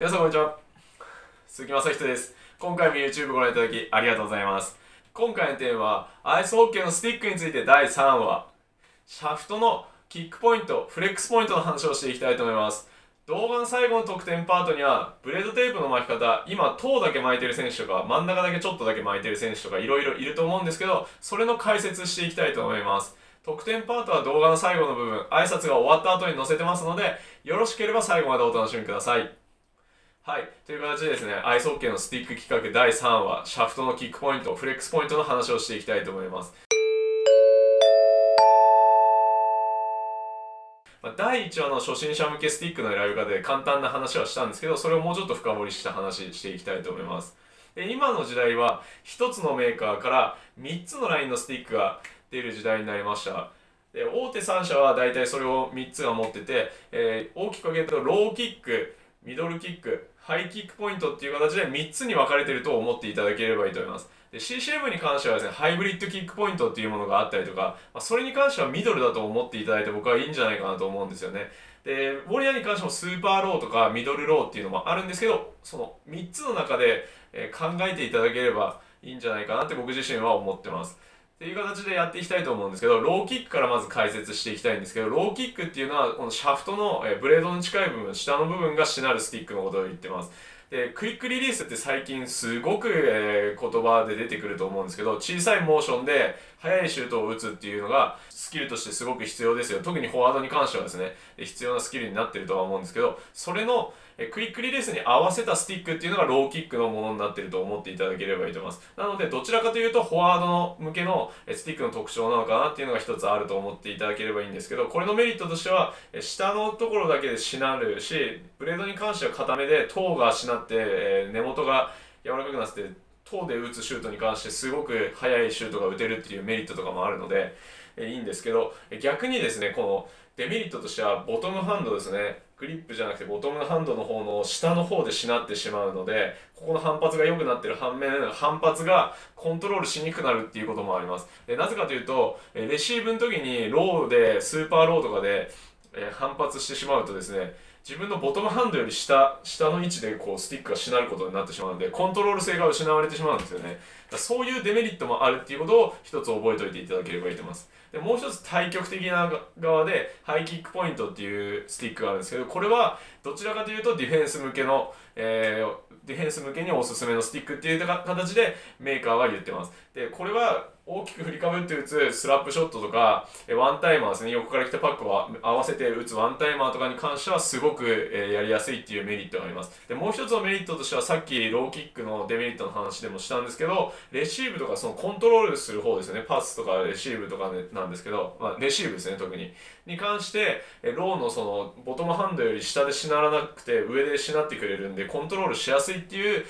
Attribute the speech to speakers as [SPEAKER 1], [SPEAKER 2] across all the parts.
[SPEAKER 1] 皆さんこんにちは。鈴木正人です。今回も YouTube ご覧いただきありがとうございます。今回のテーマはアイスホッケーのスティックについて第3話。シャフトのキックポイントフレックスポイントの話をしていきたいと思います。動画の最後の得点パートにはブレードテープの巻き方今塔だけ巻いてる選手とか真ん中だけちょっとだけ巻いてる選手とかいろいろいると思うんですけどそれの解説していきたいと思います。得点パートは動画の最後の部分挨拶が終わった後に載せてますのでよろしければ最後までお楽しみください。はい。という形でですね、アイスホッケーのスティック企画第3話、シャフトのキックポイント、フレックスポイントの話をしていきたいと思います。まあ、第1話の初心者向けスティックの選び方で簡単な話はしたんですけど、それをもうちょっと深掘りした話していきたいと思います。で今の時代は1つのメーカーから3つのラインのスティックが出る時代になりました。で大手3社は大体それを3つが持ってて、えー、大きく分けるとローキック、ミドルキック、ハイキックポイントっていう形で3つに分かれてると思っていただければいいと思います。で CCM に関してはですね、ハイブリッドキックポイントっていうものがあったりとか、まあ、それに関してはミドルだと思っていただいて僕はいいんじゃないかなと思うんですよね。で、ウォリアーに関してもスーパーローとかミドルローっていうのもあるんですけど、その3つの中で、考えていただければいいんじゃないかなって僕自身は思ってます。っていう形でやっていきたいと思うんですけど、ローキックからまず解説していきたいんですけど、ローキックっていうのは、このシャフトのブレードの近い部分、下の部分がしなるスティックのことを言ってます。で、クイックリリースって最近すごく、えー、言葉で出てくると思うんですけど、小さいモーションで速いシュートを打つっていうのがスキルとしてすごく必要ですよ。特にフォワードに関してはですね、必要なスキルになってるとは思うんですけど、それのえクイックリリースに合わせたスティックっていうのがローキックのものになってると思っていただければいいと思います。なので、どちらかというと、フォワード向けのスティックの特徴なのかなっていうのが一つあると思っていただければいいんですけど、これのメリットとしては、下のところだけでしなるし、ブレードに関しては固めで、塔がしなって、え根元が柔らかくなって、塔で打つシュートに関してすごく速いシュートが打てるっていうメリットとかもあるので、えいいんですけど、逆にですね、このデメリットとしてはボトムハンドですね。グリップじゃなくてボトムハンドの方の下の方でしなってしまうのでここの反発が良くなってる反面反発がコントロールしにくくなるっていうこともありますでなぜかというとレシーブの時にローでスーパーローとかで反発してしまうとですね自分のボトムハンドより下下の位置でこうスティックがしなることになってしまうのでコントロール性が失われてしまうんですよね。だそういうデメリットもあるっていうことを一つ覚えておいていただければいいと思います。でもう一つ対極的な側でハイキックポイントっていうスティックがあるんですけどこれはどちらかというとディフェンス向けの、えー、ディフェンス向けにおすすめのスティックっていう形でメーカーは言ってます。でこれは大きく振りかぶって打つスラップショットとかワンタイマーですね。横から来たパックを合わせて打つワンタイマーとかに関してはすごくやりやすいっていうメリットがあります。でもう一つのメリットとしてはさっきローキックのデメリットの話でもしたんですけどレシーブとかそのコントロールする方ですよね。パスとかレシーブとかなんですけど、まあ、レシーブですね特に。に関してローのそのボトムハンドより下でしならなくて上でしなってくれるんでコントロールしやすいっていう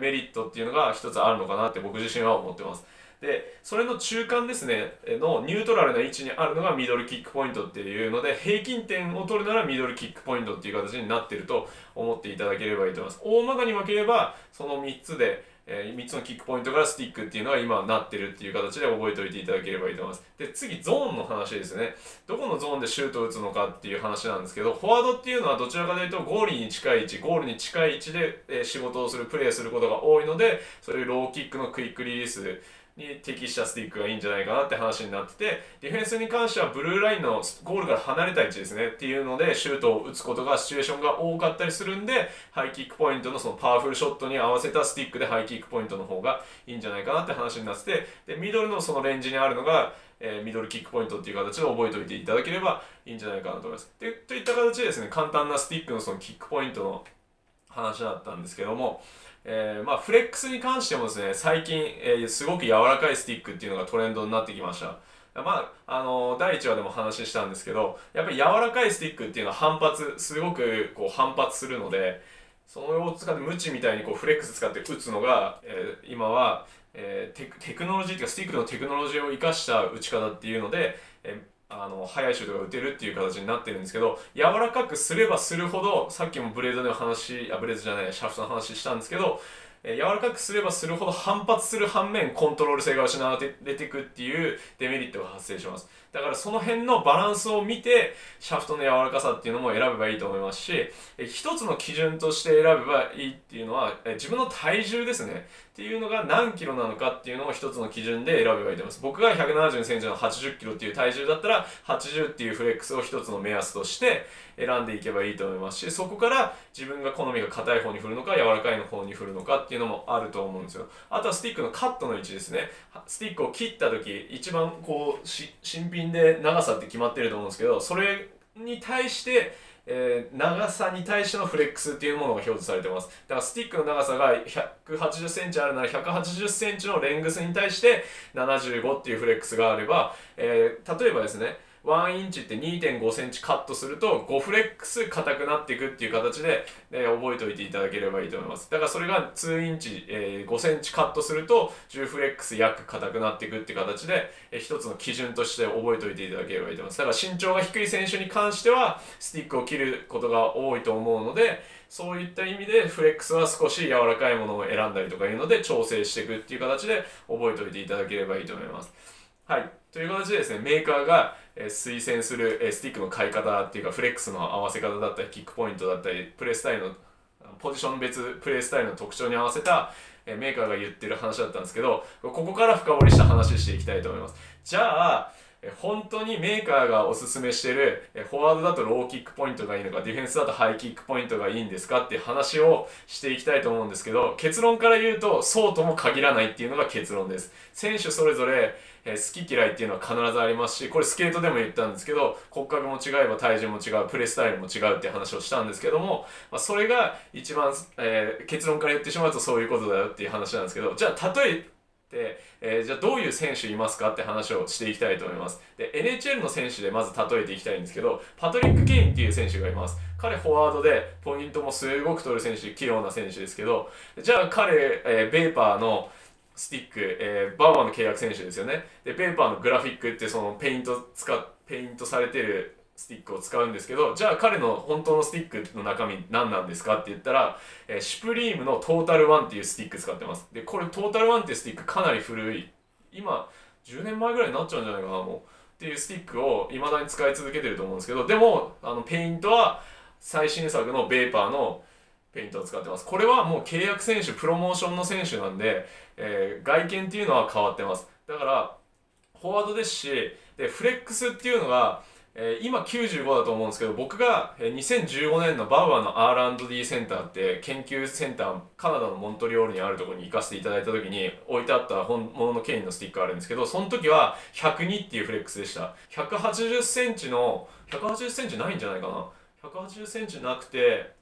[SPEAKER 1] メリットっていうのが一つあるのかなって僕自身は思ってます。でそれの中間ですねのニュートラルな位置にあるのがミドルキックポイントっていうので平均点を取るならミドルキックポイントっていう形になってると思っていただければいいと思います大まかに分ければその3つでえー、3つのキックポイントからスティックっていうのが今なってるっていう形で覚えておいていただければいいと思います。で、次、ゾーンの話ですね。どこのゾーンでシュートを打つのかっていう話なんですけど、フォワードっていうのはどちらかというとゴールに近い位置、ゴールに近い位置で、え、仕事をする、プレーすることが多いので、そういうローキックのクイックリリース、に適したスティックがいいんじゃないかなって話になっててディフェンスに関してはブルーラインのゴールから離れた位置ですねっていうのでシュートを打つことがシチュエーションが多かったりするんでハイキックポイントのそのパワフルショットに合わせたスティックでハイキックポイントの方がいいんじゃないかなって話になっててでミドルのそのレンジにあるのがえ、ミドルキックポイントっていう形で覚えておいていただければいいんじゃないかなと思います。でといった形でですね簡単なスティックのそのキックポイントの話だったんですけども、えー、まあ、フレックスに関してもですね、最近、えー、すごく柔らかいスティックっていうのがトレンドになってきました。まあ、あの、第1話でも話したんですけど、やっぱり柔らかいスティックっていうのは反発、すごくこう反発するので、そのを使ってムチみたいにこうフレックス使って打つのが、えー、今は、えー、テクノロジーっていうかスティックのテクノロジーを生かした打ち方っていうので、えーあの速いシュートが打てるっていう形になってるんですけど柔らかくすればするほどさっきもブレードの話あブレードじゃないシャフトの話したんですけどえ、柔らかくすればするほど反発する反面コントロール性が失われていくっていうデメリットが発生します。だからその辺のバランスを見てシャフトの柔らかさっていうのも選べばいいと思いますし、えー、一つの基準として選べばいいっていうのは、え、自分の体重ですね。っていうのが何キロなのかっていうのを一つの基準で選べばいいと思います。僕が170センチの80キロっていう体重だったら80っていうフレックスを一つの目安として選んでいけばいいと思いますしそこから自分が好みが硬い方に振るのか柔らかいの方に振るのかっていうていうのもあると思うんですよ。あとはスティックのカットの位置ですね。スティックを切った時一番こう新品で長さって決まってると思うんですけどそれに対してえー、長さに対してのフレックスっていうものが表示されてます。だからスティックの長さが180センチあるなら180センチのレングスに対して75っていうフレックスがあれば、えー、例えばですね1インチって2.5センチカットすると5フレックス硬くなっていくっていう形で、えー、覚えておいていただければいいと思います。だからそれが2インチ、えー、5センチカットすると10フレックス約硬くなっていくっていう形で、えー、一つの基準として覚えておいていただければいいと思います。だから身長が低い選手に関してはスティックを切ることが多いと思うので、そういった意味でフレックスは少し柔らかいものを選んだりとかいうので調整していくっていう形で覚えておいていただければいいと思います。はい。という形でですね、メーカーがえ推薦する、えスティックの買い方っていうかフレックスの合わせ方だったりキックポイントだったりプレースタイルのポジション別プレースタイルの特徴に合わせた、えメーカーが言ってる話だったんですけどここから深掘りした話していきたいと思います。じゃあ本当にメーカーがおすすめしてるフォワードだとローキックポイントがいいのかディフェンスだとハイキックポイントがいいんですかって話をしていきたいと思うんですけど結論から言うとそうとも限らないっていうのが結論です。選手それぞれ好き嫌いっていうのは必ずありますしこれスケートでも言ったんですけど骨格も違えば体重も違うプレスタイルも違うって話をしたんですけども、まあ、それが一番、えー、結論から言ってしまうとそういうことだよっていう話なんですけどじゃあ例え、えー、じゃあどういう選手いますかって話をしていきたいと思います。で、NHL の選手でまず例えていきたいんですけど、パトリック・ケインっていう選手がいます。彼フォワードでポイントもすごく取る選手、器用な選手ですけど、じゃあ彼、えー、ベーパーのスティック、えー、バウアーの契約選手ですよね。で、ベーパーのグラフィックってそのペイント使っペイントされてるスティックを使うんですけどじゃあ彼の本当のスティックの中身何なんですかって言ったら、えー、シュプリームのトータルワンっていうスティック使ってます。でこれトータルワンっていうスティックかなり古い。今10年前ぐらいになっちゃうんじゃないかなもう。っていうスティックを未だに使い続けてると思うんですけどでもあのペイントは最新作のベーパーのペイントを使ってます。これはもう契約選手プロモーションの選手なんで、えー、外見っていうのは変わってます。だからフォワードですしでフレックスっていうのがえー、今95だと思うんですけど僕が2015年のバウアーの R&D センターって研究センターカナダのモントリオールにあるところに行かせていただいた時に置いてあった本物のケインのスティックあるんですけどその時は102っていうフレックスでした。180センチの180センチないんじゃないかな。180センチなくて、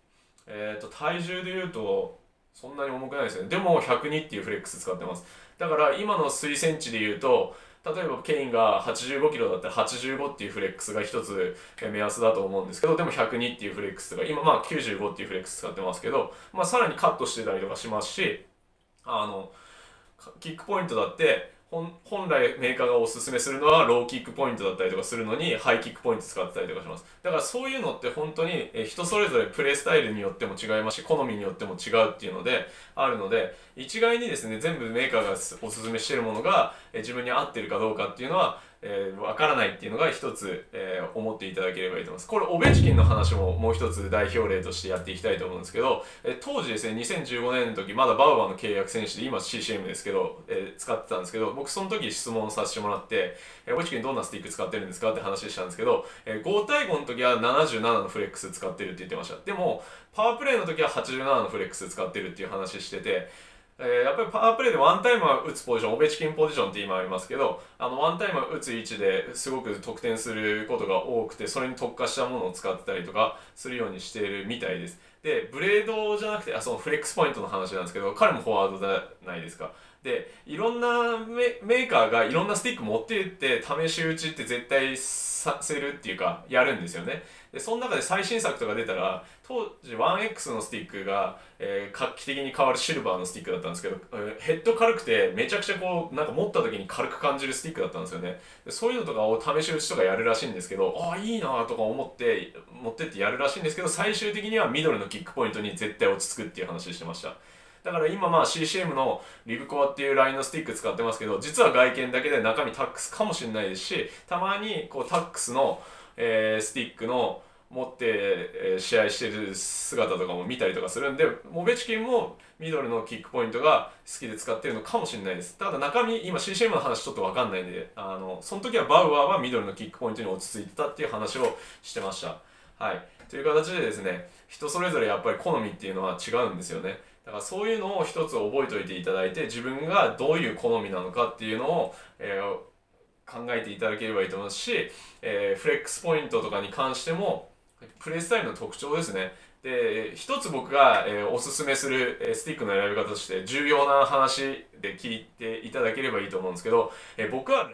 [SPEAKER 1] えー、と体重でいうとそんなに重くないですよね。でも102っていうフレックス使ってます。だから今の水センチでいうと例えばケインが85キロだったら85っていうフレックスが一つ目安だと思うんですけどでも102っていうフレックスとか今まあ95っていうフレックス使ってますけど、まあ、さらにカットしてたりとかしますしあのキックポイントだって本来メーカーがおすすめするのはローキックポイントだったりとかするのにハイキックポイント使ってたりとかします。だからそういうのって本当に人それぞれプレースタイルによっても違いますし好みによっても違うっていうのであるので一概にですね全部メーカーがおすすめしてるものが自分に合ってるかどうかっていうのはえー、分からないっていうのが一つ、え思っていただければいいと思います。これ、オベチキンの話ももう一つ代表例としてやっていきたいと思うんですけど、えー、当時ですね、2015年の時、まだバウアーの契約選手で、今 CCM ですけど、えー、使ってたんですけど、僕その時質問させてもらって、えー、オベチキンどんなスティック使ってるんですかって話したんですけど、えー、5対5の時は77のフレックス使ってるって言ってました。でも、パワープレイの時は87のフレックス使ってるっていう話してて、えー、やっぱりパワープレイでワンタイムは打つポジション、オベチキンポジションって今ありますけど、あのワンタイムは打つ位置ですごく得点することが多くて、それに特化したものを使ってたりとかするようにしているみたいです。で、ブレードじゃなくて、あそのフレックスポイントの話なんですけど、彼もフォワードじゃないですか。で、いろんなメーカーがいろんなスティック持っていって試し打ちって絶対させるっていうか、やるんですよね。でその中で最新作とか出たら当時 1X のスティックが、えー、画期的に変わるシルバーのスティックだったんですけど、えー、ヘッド軽くてめちゃくちゃこうなんか持った時に軽く感じるスティックだったんですよね。でそういうのとかを試し打ちとかやるらしいんですけどああいいなとか思って持ってってやるらしいんですけど最終的にはミドルのキックポイントに絶対落ち着くっていう話してました。だから今まあ CCM のリブコアっていうラインのスティック使ってますけど実は外見だけで中身タックスかもしれないですしたまにこうタックスの、えー、スティックの持って、え、試合してる姿とかも見たりとかするんでモベチキンもミドルのキックポイントが好きで使ってるのかもしれないです。ただ中身今 CCM の話ちょっと分かんないんであのその時はバウアーはミドルのキックポイントに落ち着いてたっていう話をしてました。はい。という形でですね人それぞれやっぱり好みっていうのは違うんですよね。だからそういうのを一つ覚えておいていただいて自分がどういう好みなのかっていうのを、えー、考えていただければいいと思いますし、えー、フレックスポイントとかに関してもプレイスタイルの特徴ですね。で、一つ僕が、えー、おすすめする、え、スティックの選び方として重要な話で聞いていただければいいと思うんですけど、え、僕は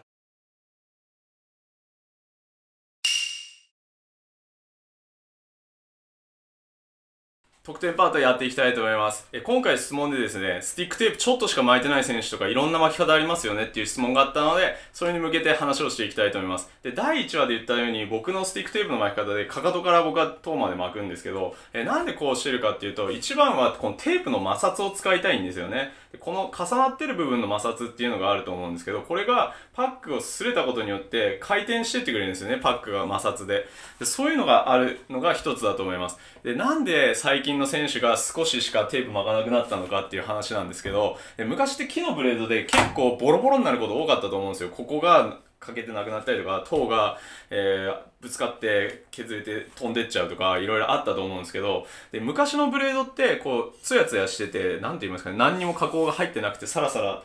[SPEAKER 1] 特典パートやっていきたいと思います。え今回質問でですね、スティックテープちょっとしか巻いてない選手とかいろんな巻き方ありますよねっていう質問があったので、それに向けて話をしていきたいと思います。で、第1話で言ったように僕のスティックテープの巻き方でかかとから僕はトゥまで巻くんですけど、えなんでこうしてるかっていうと、一番はこのテープの摩擦を使いたいんですよね。でこの重なってる部分の摩擦っていうのがあると思うんですけど、これがパックを擦れたことによって回転してってくれるんですよね、パックが摩擦で。でそういうのがあるのが一つだと思います。で、なんで最近の選手が少ししかテープ巻かなくなったのかっていう話なんですけど、昔って木のブレードで結構ボロボロになること多かったと思うんですよ。ここがかけてなくなったりとか、塔が、えー、ぶつかって削れて飛んでっちゃうとか、いろいろあったと思うんですけど、で、昔のブレードって、こう、ツヤツヤしてて、なんて言いますかね、何にも加工が入ってなくて、サラサラ、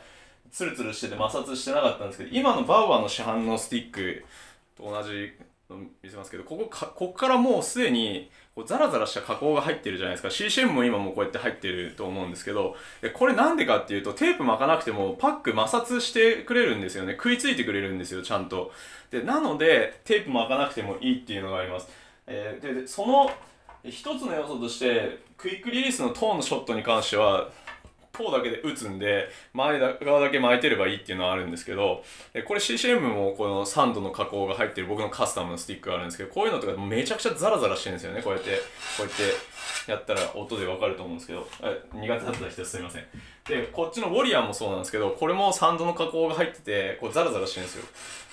[SPEAKER 1] ツルツルしてて摩擦してなかったんですけど、今のバウアーの市販のスティックと同じ見せますけど、ここか、ここからもうすでに、こうザラザラした加工が入ってるじゃないですか。CCM も今もこうやって入ってると思うんですけどこれなんでかっていうとテープ巻かなくてもパック摩擦してくれるんですよね。食いついてくれるんですよちゃんと。でなのでテープ巻かなくてもいいっていうのがあります、えー、でその一つの要素としてクイックリリースのトーンのショットに関しては塔だけで打つんで前側だけ巻いてればいいっていうのはあるんですけどこれ CCM もこの3度の加工が入ってる僕のカスタムのスティックがあるんですけどこういうのとかめちゃくちゃザラザラしてるんですよね。こうやってこうやってやったら音でわかると思うんですけど苦手だった人すいません。でこっちのウォリアーもそうなんですけどこれも3度の加工が入っててこうザラザラしてるんですよ。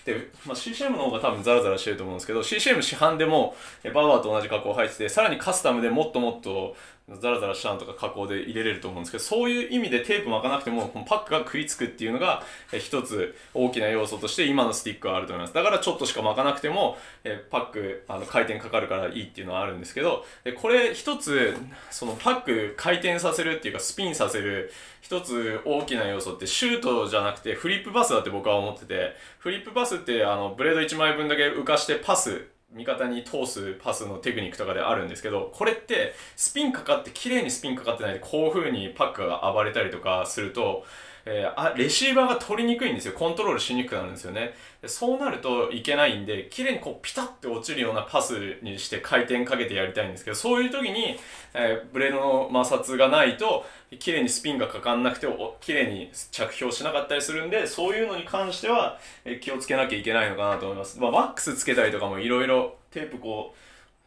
[SPEAKER 1] で、まあ、CCM の方が多分ザラザラしてると思うんですけど CCM 市販でもバウアーと同じ加工入っててさらにカスタムでもっともっとザラザラしたのとか加工で入れれると思うんですけどそういう意味でテープ巻かなくてもこのパックが食いつくっていうのが一つ大きな要素として今のスティックはあると思います。だからちょっとしか巻かなくてもえパックあの回転かかるからいいっていうのはあるんですけどでこれ一つそのパック回転させるっていうかスピンさせる一つ大きな要素ってシュートじゃなくてフリップパスだって僕は思っててフリップパスってあのブレード1枚分だけ浮かしてパス味方に通すパスのテクニックとかであるんですけどこれってスピンかかって綺麗にスピンかかってないでこういう風にパックが暴れたりとかするとえー、あレシーバーが取りにくいんですよ。コントロールしにくくなるんですよね。でそうなるといけないんで綺麗にこうピタッて落ちるようなパスにして回転かけてやりたいんですけどそういう時に、えー、ブレードの摩擦がないと綺麗にスピンがかかんなくて綺麗に着氷しなかったりするんでそういうのに関しては、えー、気をつけなきゃいけないのかなと思います、まあ、ワックスつけたりとかもいろいろテープこう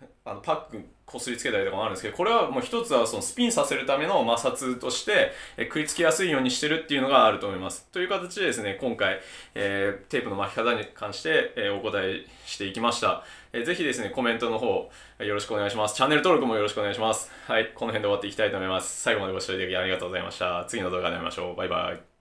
[SPEAKER 1] あのパックこすりつけたりとかもあるんですけどこれはもう一つはそのスピンさせるための摩擦としてえ食いつきやすいようにしてるっていうのがあると思いますという形でですね今回、えー、テープの巻き方に関して、えー、お答えしていきましたえー、ぜひですね、コメントの方、よろしくお願いします。チャンネル登録もよろしくお願いします。はい、この辺で終わっていきたいと思います。最後までご視聴いただきありがとうございました。次の動画で会いましょう。バイバイ。